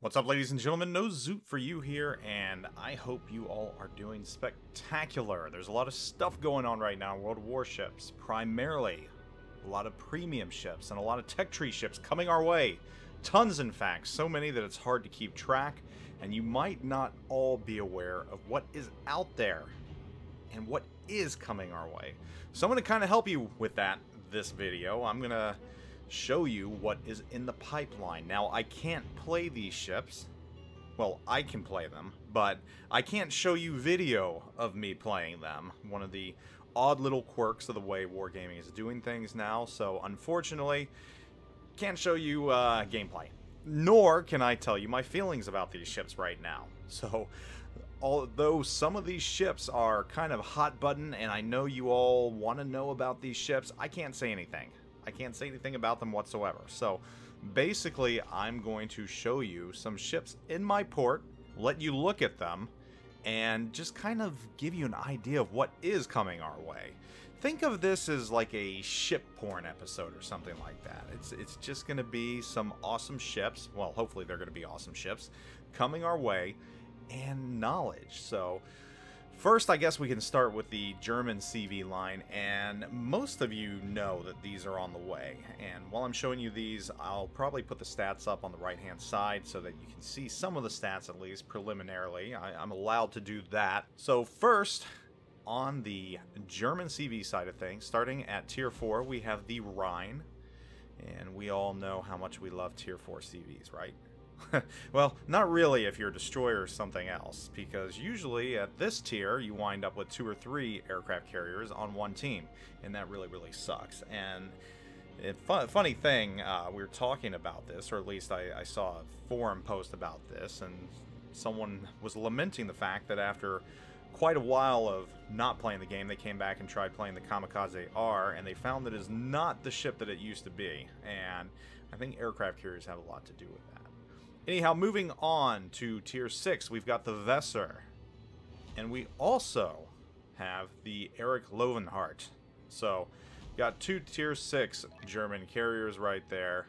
What's up, ladies and gentlemen? No Zoup for you here, and I hope you all are doing spectacular. There's a lot of stuff going on right now World Warships, primarily a lot of premium ships and a lot of tech tree ships coming our way. Tons, in fact, so many that it's hard to keep track, and you might not all be aware of what is out there and what is coming our way. So I'm going to kind of help you with that this video. I'm going to show you what is in the pipeline. Now, I can't play these ships. Well, I can play them, but I can't show you video of me playing them. One of the odd little quirks of the way Wargaming is doing things now, so unfortunately, can't show you uh, gameplay. Nor can I tell you my feelings about these ships right now. So, although some of these ships are kind of hot button, and I know you all want to know about these ships, I can't say anything. I can't say anything about them whatsoever. So basically, I'm going to show you some ships in my port, let you look at them, and just kind of give you an idea of what is coming our way. Think of this as like a ship porn episode or something like that. It's it's just going to be some awesome ships. Well, hopefully they're going to be awesome ships coming our way and knowledge. So First, I guess we can start with the German CV line, and most of you know that these are on the way. And while I'm showing you these, I'll probably put the stats up on the right-hand side so that you can see some of the stats at least preliminarily. I, am allowed to do that. So first, on the German CV side of things, starting at Tier 4, we have the Rhein. And we all know how much we love Tier 4 CVs, right? well, not really if your destroyer is something else, because usually at this tier you wind up with two or three aircraft carriers on one team, and that really, really sucks. And it, funny thing, uh, we were talking about this, or at least I, I saw a forum post about this, and someone was lamenting the fact that after quite a while of not playing the game, they came back and tried playing the Kamikaze R, and they found that it is not the ship that it used to be. And I think aircraft carriers have a lot to do with that. Anyhow, moving on to Tier 6, we've got the Weser. And we also have the Erich Loewenhardt. So, got two Tier 6 German carriers right there.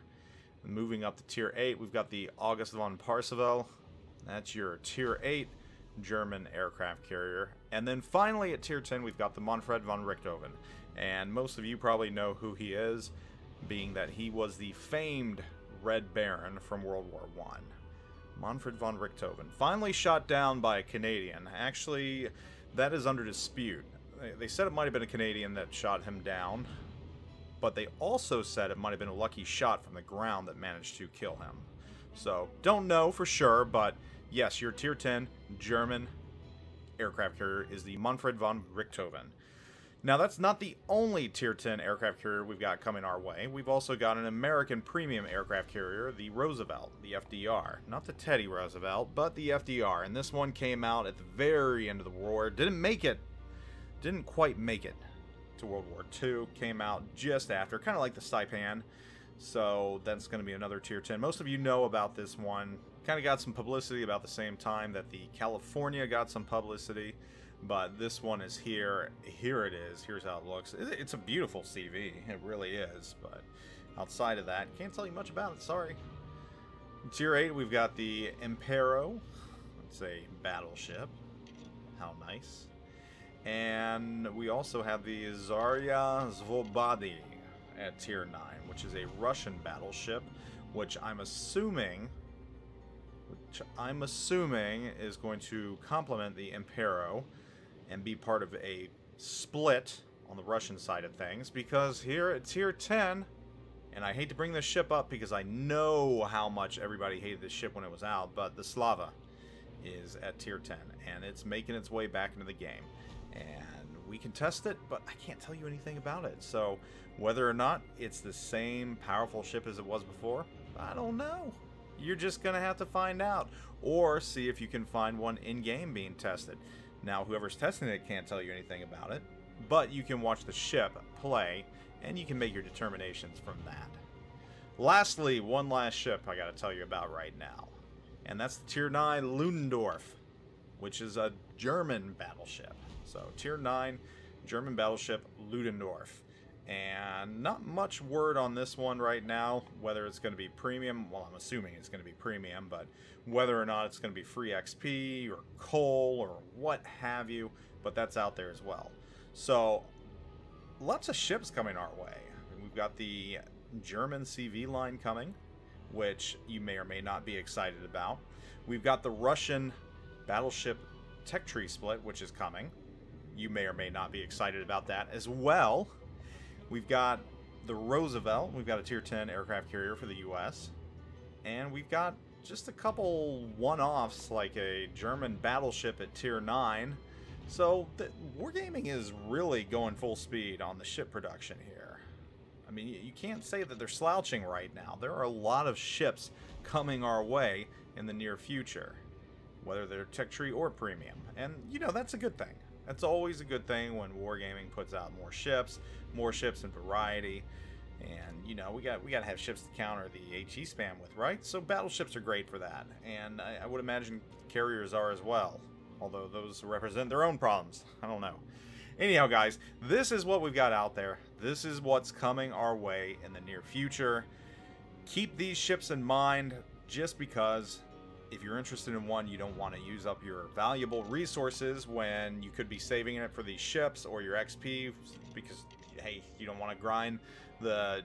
moving up to Tier 8, we've got the August von Parseval. That's your Tier 8 German aircraft carrier. And then finally at Tier 10, we've got the Manfred von Richthofen. And most of you probably know who he is, being that he was the famed Red Baron from World War One. Manfred von Richthofen. Finally shot down by a Canadian. Actually, that is under dispute. They said it might have been a Canadian that shot him down, but they also said it might have been a lucky shot from the ground that managed to kill him. So, don't know for sure, but yes, your Tier 10 German aircraft carrier is the Manfred von Richthofen. Now, that's not the only Tier 10 aircraft carrier we've got coming our way. We've also got an American premium aircraft carrier, the Roosevelt, the FDR. Not the Teddy Roosevelt, but the FDR. And this one came out at the very end of the war. Didn't make it. Didn't quite make it to World War II. Came out just after, kind of like the Saipan. So that's going to be another Tier 10. Most of you know about this one. Kind of got some publicity about the same time that the California got some publicity but this one is here. Here it is. Here's how it looks. It's a beautiful CV. It really is. But outside of that, can't tell you much about it. Sorry. Tier 8, we've got the Impero. It's a battleship. How nice. And we also have the Zarya Svobody at Tier 9, which is a Russian battleship, which I'm assuming which I'm assuming is going to complement the Impero and be part of a split on the Russian side of things because here at tier 10 and I hate to bring this ship up because I know how much everybody hated this ship when it was out but the Slava is at tier 10 and it's making its way back into the game. And we can test it but I can't tell you anything about it. So whether or not it's the same powerful ship as it was before I don't know. You're just gonna have to find out or see if you can find one in-game being tested now, whoever's testing it can't tell you anything about it, but you can watch the ship play, and you can make your determinations from that. Lastly, one last ship I gotta tell you about right now, and that's the Tier 9 Ludendorff, which is a German battleship. So, Tier 9 German battleship Ludendorff. And not much word on this one right now, whether it's going to be premium. Well, I'm assuming it's going to be premium, but whether or not it's going to be free XP or coal or what have you, but that's out there as well. So, lots of ships coming our way. We've got the German CV line coming, which you may or may not be excited about. We've got the Russian battleship tech tree split, which is coming. You may or may not be excited about that as well. We've got the Roosevelt. We've got a Tier 10 aircraft carrier for the U.S. And we've got just a couple one-offs, like a German battleship at Tier 9. So, the, Wargaming is really going full speed on the ship production here. I mean, you can't say that they're slouching right now. There are a lot of ships coming our way in the near future, whether they're tech tree or premium. And, you know, that's a good thing. That's always a good thing when Wargaming puts out more ships, more ships in variety. And you know we got we got to have ships to counter the HE spam with, right? So battleships are great for that, and I, I would imagine carriers are as well. Although those represent their own problems. I don't know. Anyhow, guys, this is what we've got out there. This is what's coming our way in the near future. Keep these ships in mind just because if you're interested in one, you don't want to use up your valuable resources when you could be saving it for these ships or your XP because, hey, you don't want to grind the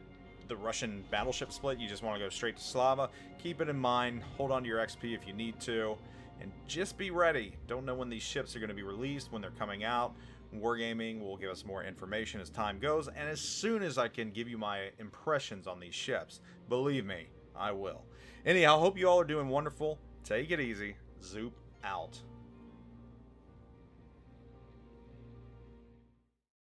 the Russian battleship split. You just want to go straight to Slava. Keep it in mind. Hold on to your XP if you need to. And just be ready. Don't know when these ships are going to be released, when they're coming out. Wargaming will give us more information as time goes. And as soon as I can give you my impressions on these ships, believe me, I will. Anyhow, hope you all are doing wonderful. Take it easy. Zoup out.